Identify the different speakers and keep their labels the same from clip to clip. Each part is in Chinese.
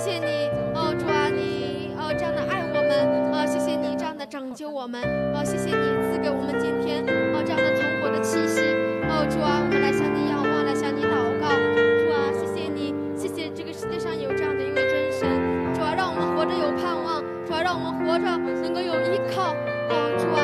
Speaker 1: 谢谢你，哦主啊，你哦这样的爱我们，哦谢谢你这样的拯救我们，哦谢谢你赐给我们今天哦这样的存活的气息，哦主啊，我们来向你仰望，来向你祷告，主啊，谢谢你，谢谢这个世界上有这样的一位真神，主啊，让我们活着有盼望，主啊，让我们活着能够有依靠，哦主啊，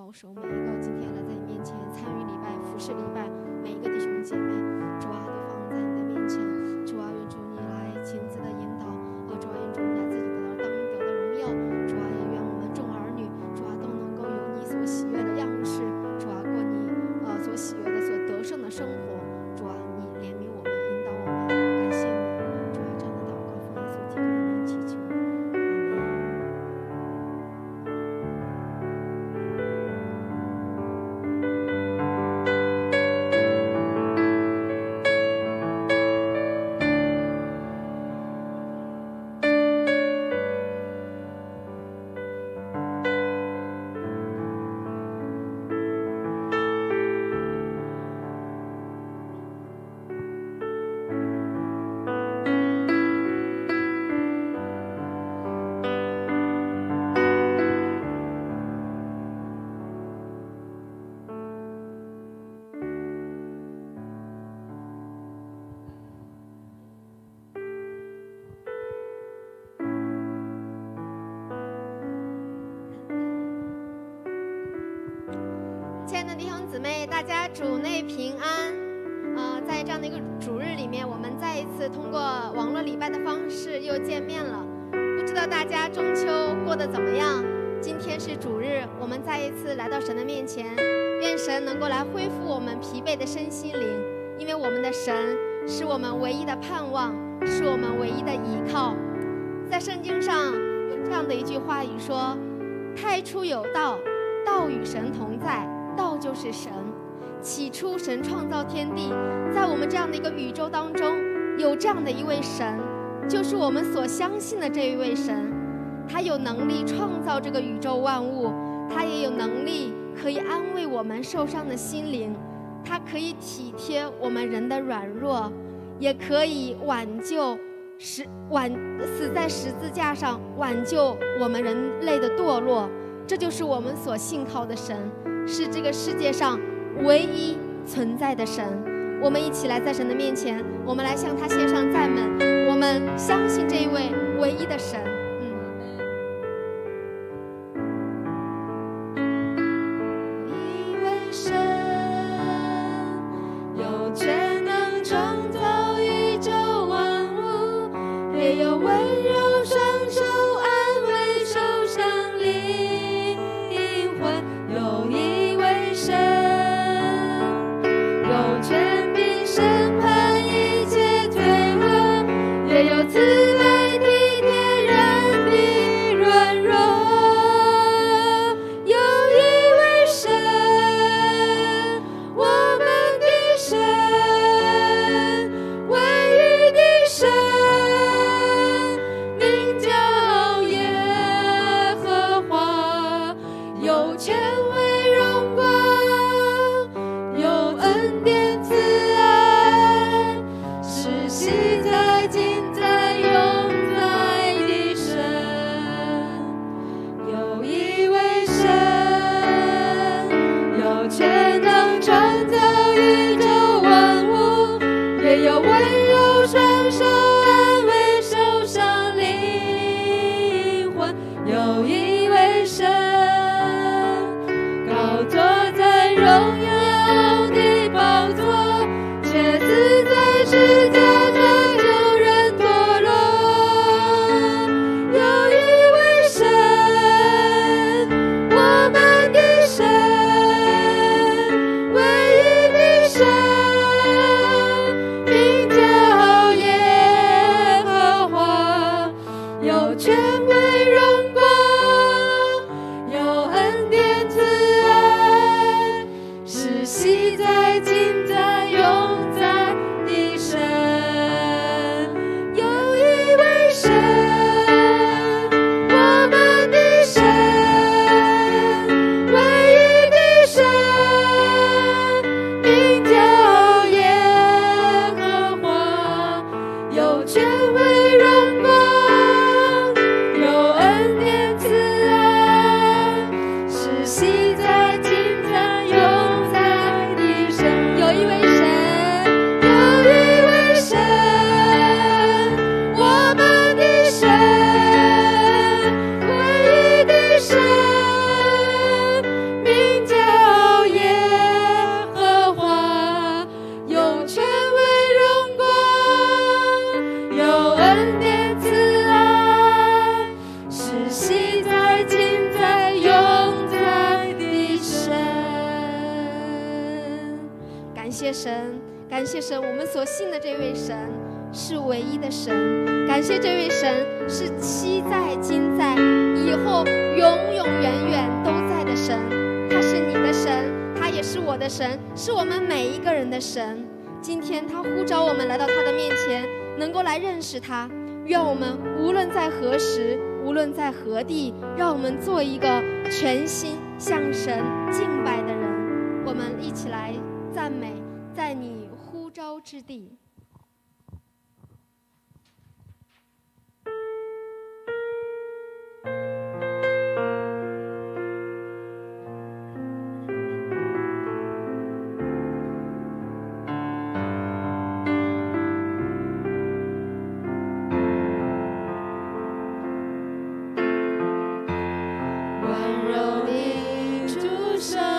Speaker 1: 保守每一个今天来在你面前参与礼拜、服侍礼拜每一个弟兄姐妹，主啊，都放在你的面前，主啊，愿主你来亲自的引导，啊，主啊，愿主你来自己得到当得的荣耀，主啊，弟兄姊妹，大家主内平安。呃，在这样的一个主日里面，我们再一次通过网络礼拜的方式又见面了。不知道大家中秋过得怎么样？今天是主日，我们再一次来到神的面前，愿神能够来恢复我们疲惫的身心灵，因为我们的神是我们唯一的盼望，是我们唯一的依靠。在圣经上有这样的一句话语说：“太初有道，道与神同在，道就是神。起初神创造天地，在我们这样的一个宇宙当中，有这样的一位神，就是我们所相信的这一位神。他有能力创造这个宇宙万物，他也有能力可以安慰我们受伤的心灵，他可以体贴我们人的软弱，也可以挽救十挽死在十字架上挽救我们人类的堕落。这就是我们所信靠的神，是这个世界上唯一存在的神。我们一起来在神的面前，我们来向他献上赞美。我们相信这一位唯一的神。
Speaker 2: 神
Speaker 1: 感谢神，我们所信的这位神是唯一的神。感谢这位神是期在、今在、以后永永远远都在的神。他是你的神，他也是我的神，是我们每一个人的神。今天他呼召我们来到他的面前，能够来认识他。愿我们无论在何时，无论在何地，让我们做一个全心向神敬拜的人。我们一起来赞美，呼召之地。
Speaker 2: 温柔的主圣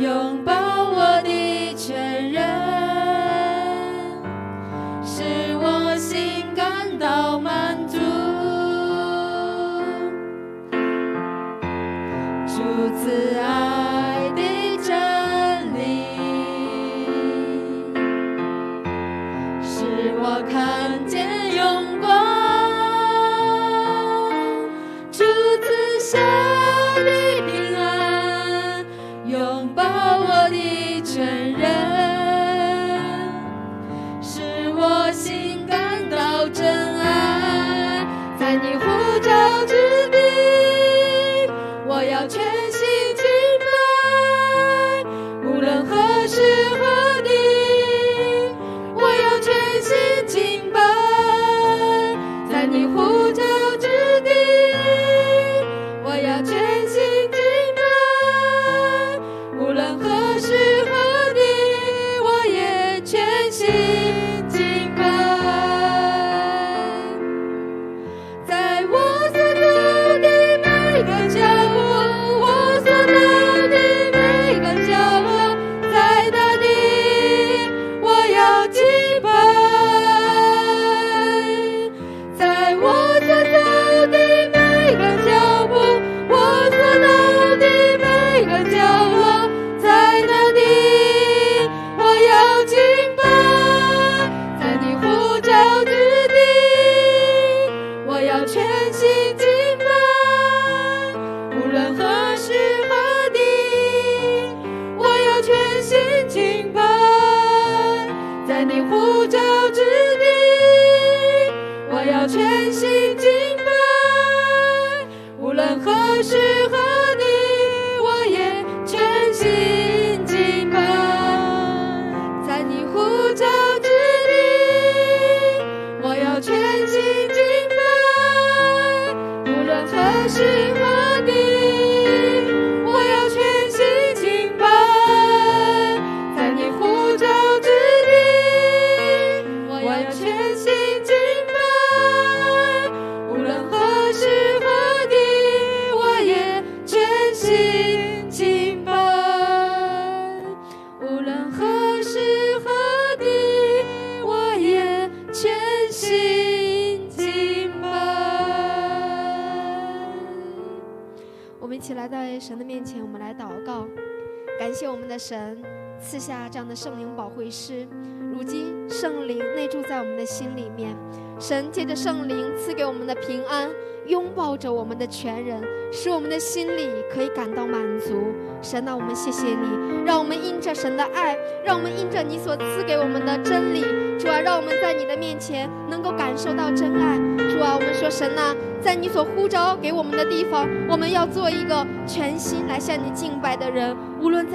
Speaker 2: 拥抱我的全人，使我心感到满足。主慈爱的真理，使我看见永光。
Speaker 1: 一起来到神的面前，我们来祷告，感谢我们的神赐下这样的圣灵保惠师。如今圣灵内住在我们的心里面，神借着圣灵赐给我们的平安，拥抱着我们的全人，使我们的心里可以感到满足。神啊，我们谢谢你，让我们因着神的爱，让我们因着你所赐给我们的真理，主啊，让我们在你的面前能够感受到真爱。主啊，我们说神呐、在你所呼召给我们的地方，我们要做一个全心来向你敬拜的人，无论在。